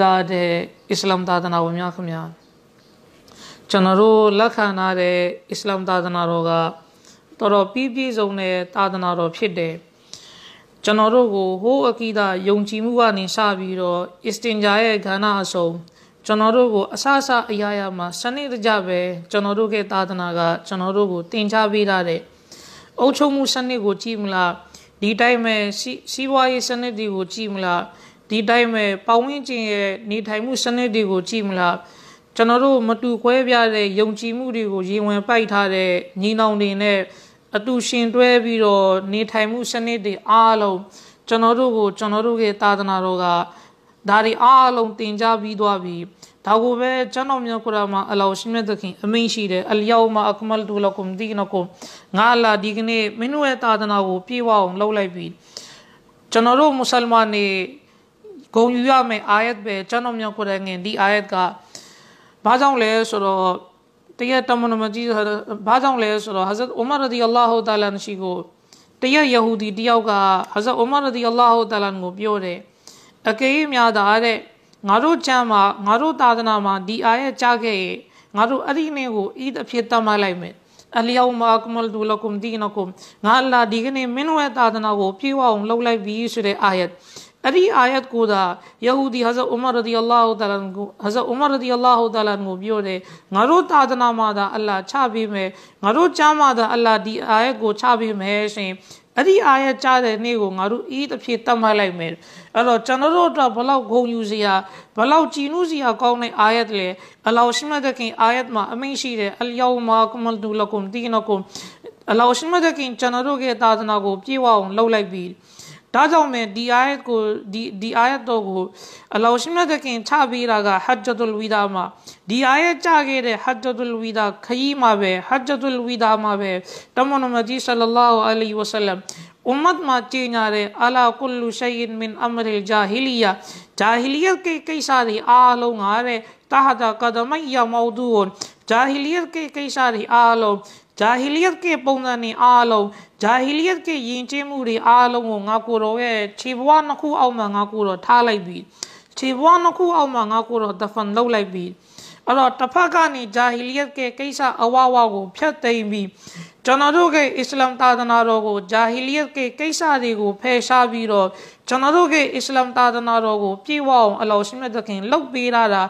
စားတဲ့အစ္စလာမ်သာသနာဝင်များခင်ဗျာကျွန်တော်တို့လက်ခံထားတဲ့အစ္စလာမ်သာသနာတော်ကတော်တော်ပြည့်ပြည့်စုံတဲ့သာသနာတော်ဖြစ်တယ်ကျွန်တော်တို့ကိုဟိုးအကိဒါယုံကြည်မှုကနေစပြီးတော့အစ္စတင်ဂျာရဲ့ခန္ဓာအစုံကျွန်တော်တို့ကိုအဆအဆအရာရာမှာစနစ်တကျပဲကျွန်တော်တို့ရဲ့သာသနာကကျွန်တော်တို့ကိုတင် जा ပေးထားတဲ့အုပ်ချုပ်မှုစနစ်ကိုကြည့်မလားဒီတိုင်းပဲစီးပွားရေးစနစ်တွေကိုကြည့်မလား ဒီတိုင်းပဲပတ်ဝန်းကျင်ရဲ့နေထိုင်မှုစနစ်တွေကိုကြည့်မလားကျွန်တော်တို့မတူခွဲပြားတဲ့ယုံကြည်မှုတွေကိုရင်ဝင်ပိုက်ထားတဲ့ညီနောင်တွေနဲ့အတူရှင်တွဲပြီးတော့နေထိုင်မှုစနစ်တွေအားလုံးကျွန်တော်တို့ကိုကျွန်တော်တို့ရဲ့သာသနာတော်ကဒါတွေအားလုံးတင် जा ပြီးသွားပြီဒါကိုပဲကျွန်တော်မျိုးကုရမှာအလောရှင်မြတ်သခင်အမိန့်ရှိတယ်အလျောမာအကမလ်တူလကုမ်ဒီနကုမ်ငါလာဒီကနေ့မင်းတို့ရဲ့သာသနာကိုပြေဝအောင်လုပ်လိုက်ပြီကျွန်တော်တို့မွတ်စလမန်တွေ ဂုံယူရမယ့်အာယတ်ပဲကျွန်တော်မျိုးကုရငင်ဒီအာယတ်ကဘာကြောင့်လဲဆိုတော့တရတမန်မကြီးဘာကြောင့်လဲဆိုတော့ Hazrat Umar radiyallahu ta'ala ရှိကိုတရယဟူဒီတယောက်က Hazrat Umar radiyallahu ta'ala ကိုပြောတယ်အကေးများတာတဲ့ငါတို့ကျမ်းမှာငါတို့သာသနာမှာဒီအာရဲ့ကြားခဲ့ရင်ငါတို့အဲ့ဒီနေ့ကိုအီးအဖြစ်တတ်မှတ်လိုက်မယ်အလျောမာကမလ်ဒူလကုမ်ဒီနကုမ်ငါလာဒီကနေ့မင်းတို့ရဲ့သာသနာကိုပြေဝအောင်လှုပ်လိုက်ပြီးဆိုတဲ့အာယတ် အဲ့ဒီအာယတ်ကိုသာယဟူဒီဟဇ်ဥမာရဒီအလ္လာဟူတလာကိုဟဇ်ဥမာရဒီအလ္လာဟူတလာကိုပြောတယ်ငါတို့သာသနာမှာသာအလ္လာချပေးမယ်ငါတို့ကြားမှာသာအလ္လာဒီအာယတ်ကိုချပေးမယ်ရှင်အဲ့ဒီအာရကြားတဲ့နေ့ကိုငါတို့ဤတစ်ဖြစ်တတ်မှတ်လိုက်မယ်အဲ့တော့ကျွန်တော်တို့အတွက်ဘလောက်ဂုဏ်ယူစရာဘလောက်ကြည်နူးစရာကောင်းတဲ့အာယတ်လေအလောရှိမတဲ့ခင်အာယတ်မှာအမိန့်ရှိတယ်အလျောမာကမလ်ဒူလကုမ်ဒီနကုမ်အလောရှိမတဲ့ခင်ကျွန်တော်တို့ရဲ့သာသနာကိုပြေဝအောင်လှုပ်လိုက်ပြီး 다자오메 گئے 디아야도고 알라오시마데킨 الویدہ کھئی ما۔ بے 짜게레 الویدہ ما بے 하자둘 위다마베 صلی اللہ علیہ وسلم امت ما چینارے علا کل شئید من امر الجاہلیہ۔ جاہلیت کے کئی ساری آلوں آرے تحت قدمی موضوع۔ جاہلیت کے کئی ساری آلوں ဂျာဟီလီယတ်ရဲ့ပုံစံတွေအားလုံးဂျာဟီလီယတ်ရဲ့ယဉ်ကျေးမှုတွေအားလုံးကိုငါကိုတော်ရဲ့ခြေဘဝနှစ်ခုအောက်မှာငါကိုတော်ထားလိုက်ပြီးခြေဘဝနှစ်ခုအောက်မှာငါကိုတော်ဒဖန်လုပ်လိုက်ပြီးအဲ့တော့တစ်ဖက်ကနေဂျာဟီလီယတ်ရဲ့ကိစ္စအဝဝကိုဖျက်သိမ်းပြီးကျွန်တော်တို့ရဲ့အစ္စလာမ်သာသနာတော်ကိုဂျာဟီလီယတ်ရဲ့ကိစ္စတွေကိုဖယ်ရှားပြီးတော့ကျွန်တော်တို့ရဲ့အစ္စလာမ်သာသနာတော်ကိုပြေဝအောင်အလောရှိမြတ်သခင်လှုပ်ပေးလာတာ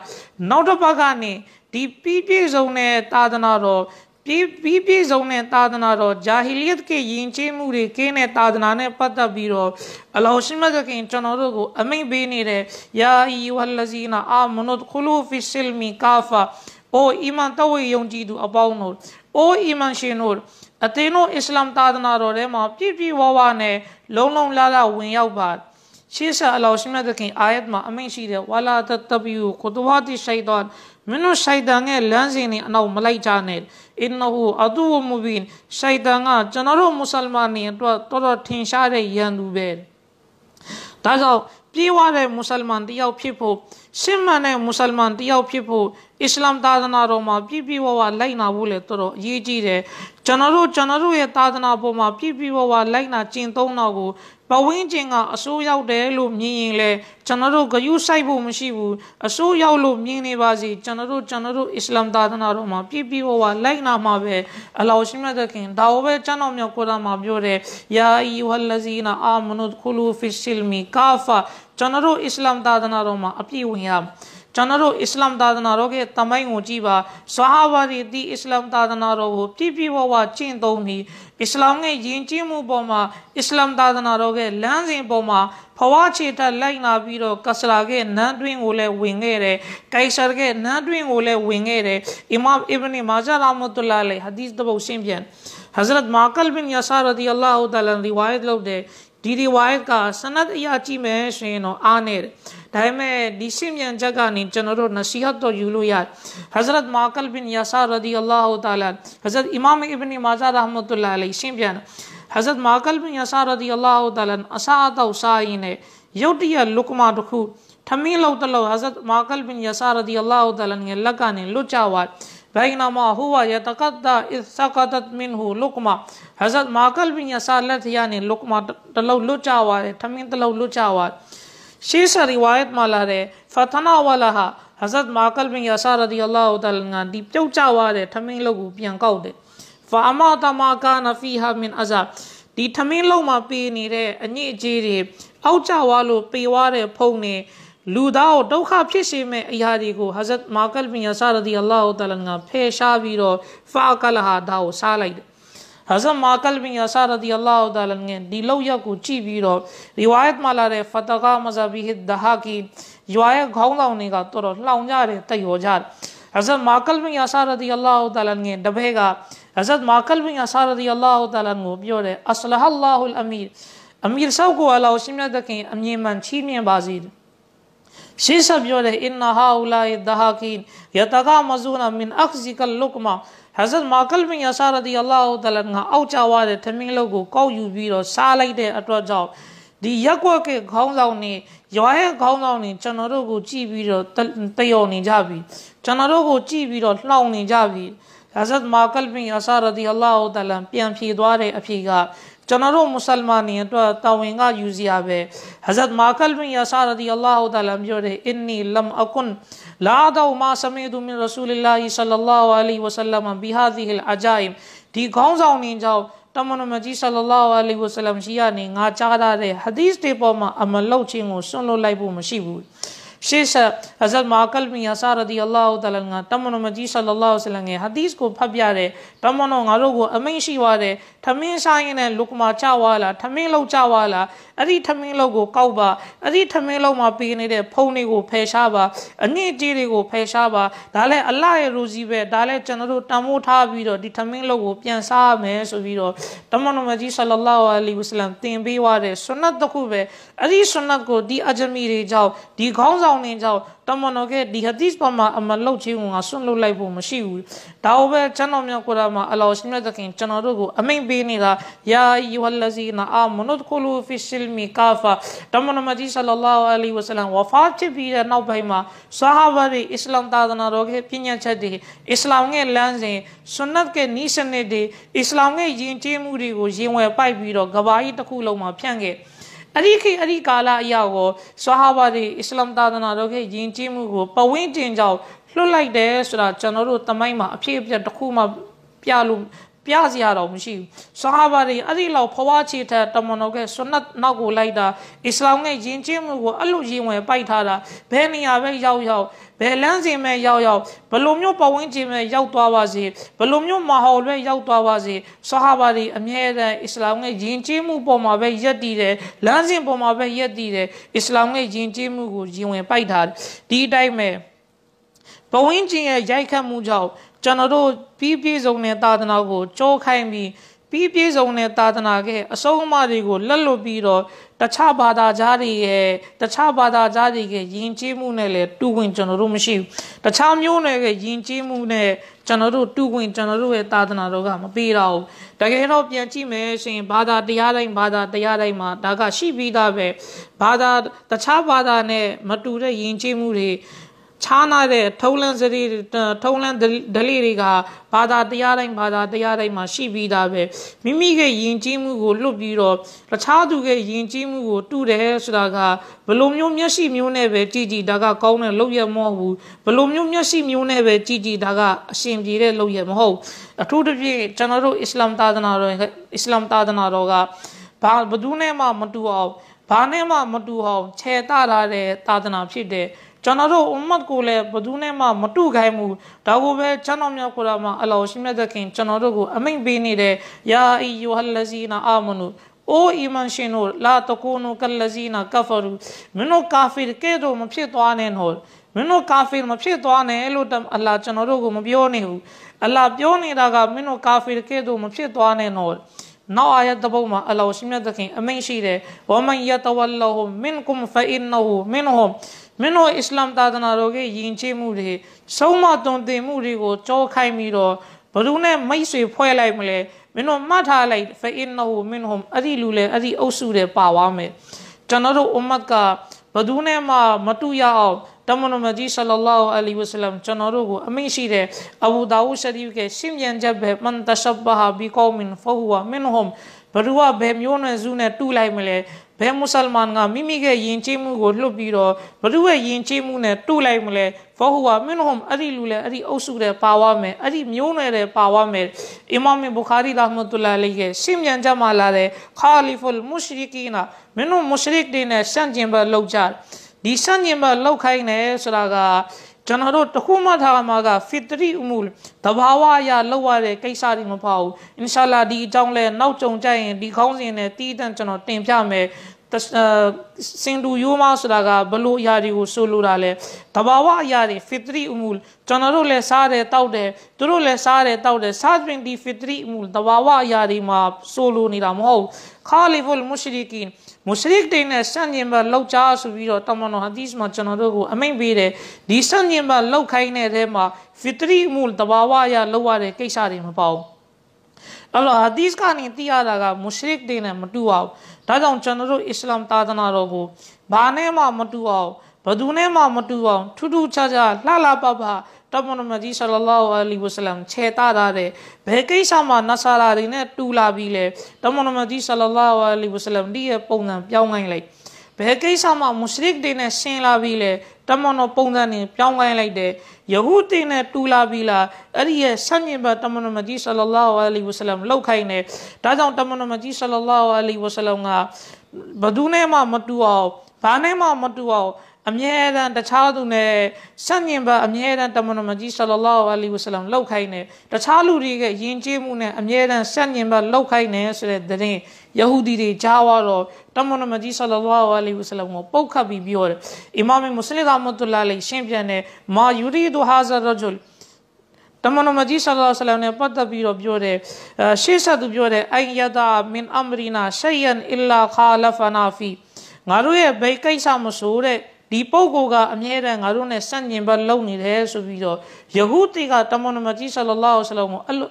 နောက်တစ်ဖက်ကနေဒီပြည့်ပြည့်စုံတဲ့သာသနာတော် ပြီးပြီးပြည့်စုံတဲ့သာသနာတော်ဂျာဟီလီယတ်ကယဉ်ကျေးမှုတွေကင်းတဲ့သာသနာနဲ့ပတ်သက်ပြီးတော့အလောရှိမတ်ကင်ကျွန်တော်တို့ကိုအမိန့်ပေးနေတဲ့ယာအီဝလဇီနာအာမနုတ်ခလူဖီဆလမီကာဖာအိုအီမန်တဝေယုံကြည်သူအပေါင်းတို့အိုအီမန်ရှင်တို့အသင်းတို့အစ္စလာမ်သာသနာတော်ထဲမှာပြည့်ပြည့်ဝဝနဲ့လုံလုံလာလာဝင်ရောက်ပါရှေးဆာအလောရှိမတ်ကင်အာယတ်မှာအမိန့်ရှိတယ်ဝလာတတဘီယူခူတဝါတီရှိုင်တန် မင်းတို့ရှိုင်တန်ရဲ့လမ်းစဉ်တွေအနောက်မလိုက်ကြနဲ့အင်နဟူအဒူဝမူဘင်ရှိုင်တန်ကကျွန်တော်တို့မွတ်စလမန်တွေအတွက်တော်တော်ထင်ရှားတဲ့ရန်သူပဲဒါကြောင့်ပြေးဝတဲ့မွတ်စလမန်တယောက်ဖြစ်ဖို့ ရှင်းမှန်တဲ့မွတ်စလမန်တယောက်ဖြစ်ဖို့အစ္စလာမ်သာသနာတော်မှာပြည့်ပြည့်ဝဝလိုက်နာဖို့လေတော်တော်အရေးကြီးတယ်ကျွန်တော်တို့ကျွန်တော်တို့ရဲ့သာသနာပေါ်မှာပြည့်ပြည့်ဝဝလိုက်နာကျင့်သုံးတော့ကိုပဝင်းကျင်ကအစိုးရောက်တယ်လို့မြင်ရင်လေကျွန်တော်တို့ဂယုဆိုင်ဖို့မရှိဘူးအစိုးရောက်လို့မြင်နေပါစီကျွန်တော်တို့ကျွန်တော်တို့အစ္စလာမ်သာသနာတော်မှာပြည့်ပြည့်ဝဝလိုက်နာမှာပဲအလောရှိမြတ်ခင်ဒါဝပဲကျွန်တော်မျိုးကိုယ်တော်မှာပြောတယ်ယာအီဝလဇီနာအာမနုခလူဖီဆလမီကာဖာကျွန်တော်တို့အစ္စလာမ်သာသနာတော်မှာအပြည့်ဝင်ရကျွန်တော်တို့အစ္စလာမ်သာသနာတော်ရဲ့တမိုင်းကိုကြည့်ပါဆာဟာဘာတွေဒီအစ္စလာမ်သာသနာတော်ကိုပြည့်ပြည့်ဝဝကျင့်သုံးပြီးအစ္စလာမ်ရဲ့ယဉ်ကျေးမှုပေါ်မှာအစ္စလာမ်သာသနာတော်ရဲ့လမ်းစဉ်ပေါ်မှာဖ ဝါချေတက်လိုက်နာပြီးတော့ကဆလာရဲ့နန်းတွင်းကိုလည်းဝင်ခဲ့တယ်။ကိုင်ဆာရဲ့နန်းတွင်းကိုလည်းဝင်ခဲ့တယ်။အီမမ်အစ်ဘနီမာဇာရာမတ်တူလာလေဟာဒီသ်တ ဒီဒီဝိုင်းကစနတ်အရာကြီးမယ်ရှင်တော့အာနေတယ်။ဒါပေမဲ့ဒီစင်မြန်ချက်ကနေကျွန်တော်တို့နစီဟတ်တော်ယူလို့ရဟဇရတ်မာကလ်ဘင်ယာဆာရဒီအလ္လာဟူတာလာဟဇရတ်အီမမ်အစ်ဘနီမာဇာရဟမတ်တူလာလေးရှင်ပြန်ဟဇရတ်မာကလ်ဘင်ယာဆာရဒီအလ္လာဟူတာလာအစာတော်ဆိုင်နေရုတ်တရက်လုကမာတခုထမင်းလောက်တလောက်ဟဇရတ်မာကလ်ဘင်ယာဆာရဒီအလ္လာဟူတာလာငယ်လက်ကနေလွတ်ကြသွား بينما هو يتقدى إذ سقطت منه لقمة حضرت ماقل بن يسالت يعني لقمة تلو لوچاوا تمين تلو لوچاوا شيش روايت ما لا رے فتنا ولها حضرت ماقل بن يسار رضي الله تعالى عنہ دی پچاوا رے تمين لو کو ပြန်ကောက်တယ် فامات ما كان فيها من عذاب ဒီသမင်းလုံးမှာပေးနေတဲ့အညစ်အကြေးတွေအောက်ကျသွားလို့ပေသွားတဲ့ဖုံတွေ လူသားကိုဒုက္ခဖြစ်စေမဲ့အရာတွေကိုဟဇတ်မာကလ်ဘင်ယာဆာရဒီအလာဟူတလငါဖယ်ရှားပြီးတော့ဖာကလဟာဒါကိုစားလိုက်တယ်ဟဇမာကလ်ဘင်ယာဆာရဒီအလာဟူတာလငင်ဒီလောက်ရက်ကိုကြည့်ပြီးတော့ရီဝါယတ်မှာလာတဲ့ဖတကာမဇဘီဟစ်ဒဟာကီရွာရဲ့ခေါင်းဆောင်တွေကတော်တော်လှောင်ကြတယ်တယောကြတယ်ဟဇမာကလ်ဘင်ယာဆာရဒီအလာဟူတာလငင်တပည့်ကဟဇမာကလ်ဘင်ယာဆာရဒီအလာဟူတာလငကိုပြောတယ်အစလဟ်အလ္လာဟူလ်အမီအမီဆောက်ကိုအလောရှင်မြတ်တခင်အမြင်မှန်ချီးမြှင့်ပါစေရှေးဆက်ပြောတယ်အင်နာဟာအူလာဒဟာကီယတကာမဇူနာမင်အခဇီကလ်လုကမာဟဇတ်မာကလ်ဘင်ယာဆာရဒီအလာဟူတလငါအောက်ကျသွားတဲ့ထမင်းလုတ်ကိုကောက်ယူပြီးတော့စားလိုက်တဲ့အတွက်ကြောင့် ဒီရက်ကွက်ကခေါင်းဆောင်နေရွာရဲ့ခေါင်းဆောင်နေကျွန်တော်တို့ကိုကြည့်ပြီးတော့တယောနေကြပြီကျွန်တော်တို့ကိုကြည့်ပြီးတော့လှောင်နေကြပြီဟဇတ်မာကလ်ဘင်ယာဆာရဒီအလာဟူတလပြန်ဖြေသွားတဲ့အဖြေ ကကျွန်တော်တို့မွတ်စလမန်တွေအတွက်တာဝန်ကယူစီရပဲဟဇတ်မာကလ်ဘင်ယာဆာရဒီအလာဟူတလပြောတယ်အင်နီလမ်အကွန်လာဒေါမာဆမီဒူမင်ရဆူလ illah ဆလလာဟူအလိဝဆလမ်ဘီဟာဒီဟ်အဂျိုင်ဒီခေါင်းဆောင်နေကြောင်းတမန်တော်မြတ်ကြီးဆလလာဟူအလိဝဆလမ်ရှိရနေငါကြားထားတဲ့ဟဒီစ်တွေပေါ်မှာအမလောက်ခြင်းကိုစွန့်လွတ်လိုက်ဖို့မရှိဘူးရှေ့ဆက်ဟဇတ်မာကလ်မီယာဆာရဒီအလာဟူတလငါတမန်တော်မကြီးဆလလာဟူဆလမ်ရဲ့ဟာဒီစ်ကိုဖတ်ပြတယ်တမန်တော်ငါတို့ကိုအမိန့်ရှိပါတယ် ထမင်းဆိုင်ရင်လည်းလူကမာချဝါလာထမင်းလောက်ချဝါလာအဲ့ဒီထမင်းလောက်ကိုကောက်ပါအဲ့ဒီထမင်းလောက်မှာပေးနေတဲ့ဖုံးတွေကိုဖယ်ရှားပါအငှိအကြေးတွေကိုဖယ်ရှားပါဒါလည်းအလရဲ့ရူစီပဲဒါလည်းကျွန်တော်တို့တန်ဖိုးထားပြီးတော့ဒီထမင်းလောက်ကိုပြန်စားမယ်ဆိုပြီးတော့တမန်တော်မကြီးဆလလာဟူအလီဝဆလမ်သင်ပေးသွားတဲ့ဆွနတ်တစ်ခုပဲအဲ့ဒီဆွနတ်ကိုဒီအဂျမီတွေကြောင့်ဒီခေါင်းဆောင်တွေကြောင့်တမန်တော်ကဒီဟာဒီစ်ပေါ်မှာအမလုတ်ချင်းကဆွန့်လွတ်လိုက်ဖို့မရှိဘူးဒါဟုတ်ပဲကျွန်တော်မြောက်ကုရမှာအလောရှင်မြတ်သခင်ကျွန်တော်တို့ကိုအမိန့်ပေးနေတာယာအီဝလဇီနာအာမနုဒ်ခလူဖီဆလမီကာဖာတမန်တော်မကြီးဆလလာဟူအလီဝဆလမ်ဝဖာဖြစ်ပြီးတဲ့နောက်ပိုင်းမှာဆာဟာဘာတွေအစ္စလာမ်သာသနာတော်ရဲ့ပြညာချက်တွေအစ္စလာမ်ရဲ့လမ်းစဉ်ဆွနတ်ရဲ့နီးစနစ်တွေအစ္စလာမ်ရဲ့ယဉ်ကျေးမှုတွေကိုရင်ဝယ်ပိုက်ပြီးတော့ကဘာကြီးတစ်ခုလုံးမှာဖြန့်ခဲ့ အဲ့ဒီခေတ်အဲ့ဒီကာလအရာကိုဆွာဟာဘာတွေအစ္စလာမ်သာသနာတော်ရဲ့ယဉ်ကျေးမှုကိုပဝင်းတင်ကြောင့်လွတ်လိုက်တယ်ဆိုတာကျွန်တော်တို့တမိုင်းမှာအဖြစ်အပျက်တစ်ခုမှပြလို့ ပြစရာတော့မရှိဘူးဆဟာဘာတွေအဲ့ဒီလောက်ဖွားချီတဲ့တမန်တော်ကဆွနတ်နောက်ကိုလိုက်တာအစ္စလာမ်ရဲ့ယဉ်ကျေးမှုကိုအဲ့လိုရင်ဝင်ပိုက်ထားတာဘယ်နေရာပဲရောက်ရောက်ဘယ်လမ်းစဉ်ပဲရောက်ရောက်ဘလိုမျိုးပဝင်းကျင်ပဲရောက်သွားပါစေဘလိုမျိုးမဟော်ပဲရောက်သွားပါစေဆဟာဘာတွေအမြဲတမ်းအစ္စလာမ်ရဲ့ယဉ်ကျေးမှုပေါ်မှာပဲယက်တည်တယ်လမ်းစဉ်ပေါ်မှာပဲယက်တည်တယ်အစ္စလာမ်ရဲ့ယဉ်ကျေးမှုကိုရင်ဝင်ပိုက်ထားတယ်ဒီအတိုင်းပဲဘဝင်းကျင်ရဲ့ရိုက်ခတ်မှုကြောင့် ကျွန်တော်တို့ပြီးပြည့်စုံတဲ့သာသနာကိုကြိုးခိုင်းပြီးပြီးပြည့်စုံတဲ့သာသနာကအဆုံးအမတွေကိုလက်လွတ်ပြီးတော့တခြားဘာသာကြားတွေရဲ့တခြားဘာသာကြားတွေရဲ့ယဉ်ကျေးမှုနဲ့လည်းတူဝင်ကျွန်တော်တို့မရှိဘူးတခြားမျိုးနယ်ရဲ့ယဉ်ကျေးမှုနဲ့ကျွန်တော်တို့တူဝင်ကျွန်တော်တို့ရဲ့သာသနာတော်ကမပေးတော့ဘူးတကယ်တော့ပြန်ကြည့်မယ်ဆိုရင်ဘာသာတရားတိုင်းဘာသာတရားတိုင်းမှာဒါကရှိပြီးသားပဲဘာသာတခြားဘာသာနဲ့မတူတဲ့ယဉ်ကျေးမှုတွေ ခြားနာတဲ့ထုံးလန်းစရီထုံးလန်းဒလီတွေကဘာသာတရားတိုင်းဘာသာတရားတိုင်းမှာရှိပြီးသားပဲမိမိရဲ့ယဉ်ကျေးမှုကိုလွတ်ပြီးတော့တခြားသူရဲ့ယဉ်ကျေးမှုကိုတူတယ်ဆိုတာကဘလိုမျိုးမျက်စိမျိုးနဲ့ပဲကြည်ကြည်ဒါကကောင်းတဲ့လုပ်ရမဟုတ်ဘူးဘလိုမျိုးမျက်စိမျိုးနဲ့ပဲကြည်ကြည်ဒါကအရှင်ပြေတဲ့လုပ်ရမဟုတ်အထူးသဖြင့်ကျွန်တော်တို့အစ္စလာမ်သာသနာတော်အစ္စလာမ်သာသနာတော်ကဘာဘသူနဲ့မှမတူအောင်ဘာနဲ့မှမတူအောင်ခြေတလာတဲ့သာသနာဖြစ်တဲ့ ကျွန်တော်တို့အွမ်မတ်ကိုလည်းဘသူနဲ့မှမတုခိုင်းဘူးဒါကိုပဲကျွန်တော်မြောက်ကိုလာမှာအလောရှိမြတ်တဲ့ခင်ကျွန်တော်တို့ကိုအမိန့်ပေးနေတဲ့ယာအီယိုဟလ္လဇီနာအာမနူအိုအီမန်ရှင်တို့လာတကူနူကလဇီနာကဖရူမင်းတို့ကာဖီကဲတော့မဖြစ်သွားနဲ့နော်မင်းတို့ကာဖီမဖြစ်သွားနဲ့လို့အလ္လာကျွန်တော်တို့ကိုမပြောနေဘူးအလ္လာပြောနေတာကမင်းတို့ကာဖီကဲတော့မဖြစ်သွားနဲ့နော်နောက်အာယတ်တပုတ်မှာအလ္လာဟ်ရှိမြတ်တဲ့ခင်အမိန့်ရှိတယ်ဝမန်ယတဝလ္လာဟူမင်ကွမ်ဖအင်နဟူမင်ဟူ မင်းတို့အစ္စလာမ်သာသနာတော်ရဲ့ယဉ်ကျေးမှုတွေဆုံးမသွန်သင်မှုတွေကိုကြောခိုင်းပြီးတော့ဘယ်သူနဲ့မိတ်ဆွေဖွဲ့လိုက်မလဲမင်းတို့မှတ်ထားလိုက်ဖအင်နဟူမင်ဟွမ်အဲ့ဒီလူလေအဲ့ဒီအုပ်စုတွေပါသွားမယ်ကျွန်တော်တို့အွမ်မတ်ကဘယ်သူနဲ့မှမတူရအောင်တမန်တော်မြတ်ကြီးဆလလောလဟ်အလัยဟိဝဆလမ်ကျွန်တော်တို့ကိုအမိန့်ရှိတဲ့အဘူဒါဝုရှရီဖ်ကရှင်းပြန်ချက်ပဲမန်တရှဘဟာဘီကောမင်ဖဟူဝမင်ဟွမ်ဘရူဝဘယ်မျိုးနွယ်စုနဲ့တူလိုက်မလဲ ဘဘယ်မွတ်စလမန်ကမိမိရဲ့ယဉ်ကျေးမှုကိုလှုပ်ပြီးတော့ဘ누구ရဲ့ယဉ်ကျေးမှုနဲ့တူလိုက်မလဲဖောဟူဝါမင်ဟွမ်အဲ့ဒီလူလေအဲ့ဒီအုပ်စုတဲ့ပါဝါမယ်အဲ့ဒီမျိုးနွယ်တဲ့ပါဝါမယ်အီမာမ်ဘူခါရီရာဟ်မတ်တူလာလေးရဲ့ရှင်းပြန်ကြမှာလာတဲ့ခါလီဖုလ်မုရှရီကီနာမင်းတို့မုရှရစ်တွေနဲ့ဆန့်ကျင်ဘက်လောက်ကြဒီဆန့်ကျင်ဘက်လောက်ခိုင်းတယ်ဆိုတာက ကျွန်တော်တို့တခုမှထားမှာကဖီတရီအမှုတဘာဝအရာလောက်ရတဲ့ကိစ္စတွေမပေါ့ဘူးအင်ရှာလာဒီအကြောင်းလဲနောက်ကြုံကြရင်ဒီခေါင်းစဉ်နဲ့တီးတန့်ကျွန်တော်တင်ပြမယ်စင်တူယိုမဆိုတာကဘလို့အရာတွေကိုဆိုလိုတာလဲတဘာဝအရာတွေဖီတရီအမှုကျွန်တော်တို့လည်းစားတယ်တောက်တယ်သူတို့လည်းစားတယ်တောက်တယ်စားပြင်ဒီဖီတရီအမှုတဘာဝအရာတွေမှာဆိုလိုနေတာမဟုတ်ခါလီဖုလ်မုရှရီကင် မုရှရစ်တွေနဲ့ဆန့်ကျင်ဘက်လောက်ကြဆိုပြီးတော့တမန်တော်ဟာဒီစ်မှာကျွန်တော်တို့ကိုအမိန့်ပေးတယ်ဒီဆန့်ကျင်ဘက်လောက်ခိုင်းတဲ့ထဲမှာဖီတရီမူတဘာဝအရလောက်ရတဲ့ကိစ္စတွေမပေါ့အဲ့တော့ဟာဒီစ်ကနေသိရတာကမုရှရစ်တွေနဲ့မတူအောင်ဒါကြောင့်ကျွန်တော်တို့အစ္စလာမ်သာသနာတော်ကိုဘာနဲ့မှမတူအောင်ဘယ်သူနဲ့မှမတူအောင်ထူးထူးခြားခြားလှလှပပ တော့မမကြီးဆလလောအလီဝဆလမ်ခြေတာထားတယ်ဘယ်ကိစ္စမှာနဆာရာတွေနဲ့တူလာပြီးလဲတော့မမကြီးဆလလောအလီဝဆလမ်ဒီရဲ့ပုံစံပြောင်းနိုင်လိုက်ဘယ်ကိစ္စမှာမုရှရစ်တွေနဲ့ရှင်လာပြီးလဲတမန်တော်ပုံစံနဲ့ပြောင်းကိုင်းလိုက်တယ်ယဟူဒတွေနဲ့တူလာပြီးလားအဲ့ဒီရဲ့ဆန့်ကျင်ဘက်တမန်တော်မကြီးဆလလောအလီဝဆလမ်လောက်ခိုင်းတယ်ဒါကြောင့်တမန်တော်မကြီးဆလလောအလီဝဆလမ်ကဘသူနဲ့မှမတူအောင်ဘာနဲ့မှမတူအောင် အမြဲတမ်းတခြားသူနဲ့ဆန့်ကျင်ဘက်အမြဲတမ်းတမန်တော်မကြီးဆလလောအလီဝဆလမ်လောက်ခိုင်းတယ်တခြားလူတွေကယဉ်ကျေးမှုနဲ့အမြဲတမ်းဆန့်ကျင်ဘက်လောက်ခိုင်းတယ်ဆိုတဲ့တဲ့ယဟူဒီတွေကြားသွားတော့တမန်တော်မကြီးဆလလောအလီဝဆလမ်ကိုပုတ်ခတ်ပြီးပြောတယ်အီမာမ်မုစလင်ကမတ်တူလာလေးရှင်းပြန်တယ်မာယူရီဒူဟာဇာရဂျူလ်တမန်တော်မကြီးဆလ္လာလဟ်အလိုင်းနဲ့ပတ်သက်ပြီးတော့ပြောတယ်ရှေ့ဆက်သူပြောတယ်အိုင်ယဒါမင်အမရီနာရှိယန်အီလာခါလဖနာဖီငါတို့ရဲ့ဘိတ်ကိစ္စမဆိုတဲ့ ဒီပုဂ္ဂိုလ်ကအမြဲတမ်းငါတို့နဲ့ဆန့်ကျင်ဘက်လုပ်နေတယ်ဆိုပြီးတော့ယဟုတိကတမန်တော်မကြီးဆလလောဆလမ်ကိုအဲ့လို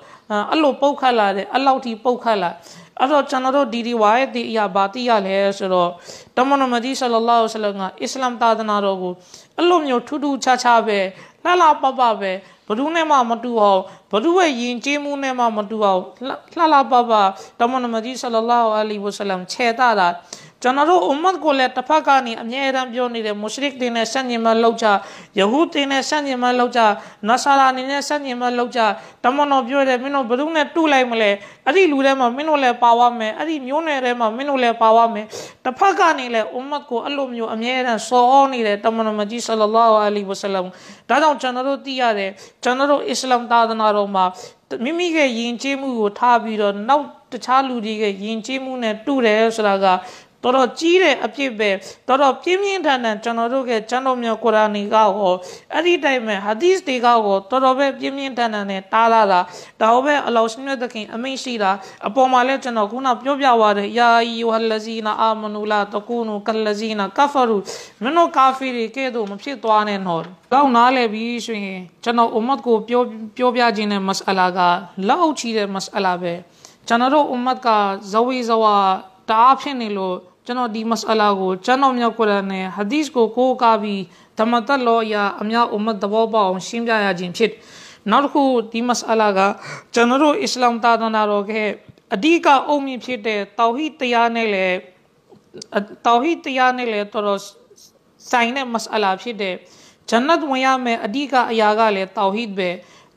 အဲ့လိုပုတ်ခတ်လာတယ်အဲ့လောက်ထိပုတ်ခတ်လာအဲ့တော့ကျွန်တော်တို့ဒီဒီဝါရဲ့ဒီအရာဘာတိရလဲဆိုတော့တမန်တော်မကြီးဆလလောဆလမ်ကအစ္စလာမ်သာသနာတော်ကိုအဲ့လိုမျိုးထူးထူးခြားခြားပဲလှလှပပပဲဘဒုနဲ့မှမတူအောင်ဘဒုရဲ့ယဉ်ကျေးမှုနဲ့မှမတူအောင်လှလှပပတမန်တော်မကြီးဆလလောအလီဝဆလမ်ခြေတာတာ ကျွန်တော်တို့အွမ်မတ်ကိုလည်းတစ်ဖက်ကနေအမြဲတမ်းပြောနေတဲ့မုရှရစ်တွေနဲ့ဆန့်ကျင်မလောက်ကြယဟုတွေနဲ့ဆန့်ကျင်မလောက်ကြနဆာရာနေနဲ့ဆန့်ကျင်မလောက်ကြတမန်တော်ပြောတယ်မင်းတို့ဘယ်သူနဲ့တူလိုက်မလဲအဲ့ဒီလူထဲမှာမင်းတို့လည်းပါဝါမယ်အဲ့ဒီမျိုးနယ်ထဲမှာမင်းတို့လည်းပါဝါမယ်တစ်ဖက်ကနေလည်းအွမ်မတ်ကိုအဲ့လိုမျိုးအမြဲတမ်းစော်နေတဲ့တမန်တော်မကြီးဆလလောအလီဝဆလမ်ဒါကြောင့်ကျွန်တော်တို့သိရတယ်ကျွန်တော်တို့အစ္စလာမ်သာသနာတော်မှာမိမိရဲ့ယဉ်ကျေးမှုကိုထားပြီးတော့နောက်တခြားလူတွေရဲ့ယဉ်ကျေးမှုနဲ့တူတယ်ဆိုတာက တော်တော်ကြီးတဲ့အဖြစ်ပဲတော်တော်ပြင်းပြင်းထန်ထန်ကျွန်တော်တို့ကကျမ်းတော်မြတ်ကုရ်အာန်ကဟောအဲ့ဒီတိုင်းမှာဟာဒီစ်တွေကဟောတော်တော်ပဲပြင်းပြင်းထန်ထန်နဲ့တားလာတာဒါဟောပဲအလောရှင်မြတ်သခင်အမိန့်ရှိတာအပေါ်မှာလည်းကျွန်တော်ခုနပြောပြသွားတယ်ယာအီဝလဇီနာအာမနူလာတကူနူကလဇီနာကဖရူမင်းတို့ကာဖီတွေကဲ့သို့မဖြစ်သွားနဲ့နော်ကောင်းနားလည်ပြီးဆိုရင်ကျွန်တော်အွမ်မတ်ကိုပြောပြောပြခြင်းတဲ့မစအလာကလောက်ချီတဲ့မစအလာပဲကျွန်တော်တို့အွမ်မတ်ကဇဝီဇဝါတားဖြစ်နေလို့ ကျွန်တော်ဒီမစအလာကိုကျွန်တော်မြောက်ကုရ်အာန်နဲ့ဟာဒီစ်ကိုကိုးကားပြီးဓမ္မတက်လောရာအများအုမတ်သဘောပေါက်အောင်ရှင်းပြရခြင်းဖြစ်နောက်တစ်ခုဒီမစအလာကကျွန်တော်တို့အစ္စလာမ်သာသနာတော်ကအဓိကအုံမြင့်ဖြစ်တဲ့တောဟီတရားနဲ့လည်းတောဟီတရားနဲ့လည်းတော်တော်ဆိုင်တဲ့မစအလာဖြစ်တဲ့ဂျန်နတ်ဝင်ရမယ်အဓိကအရာကလည်းတောဟီပဲ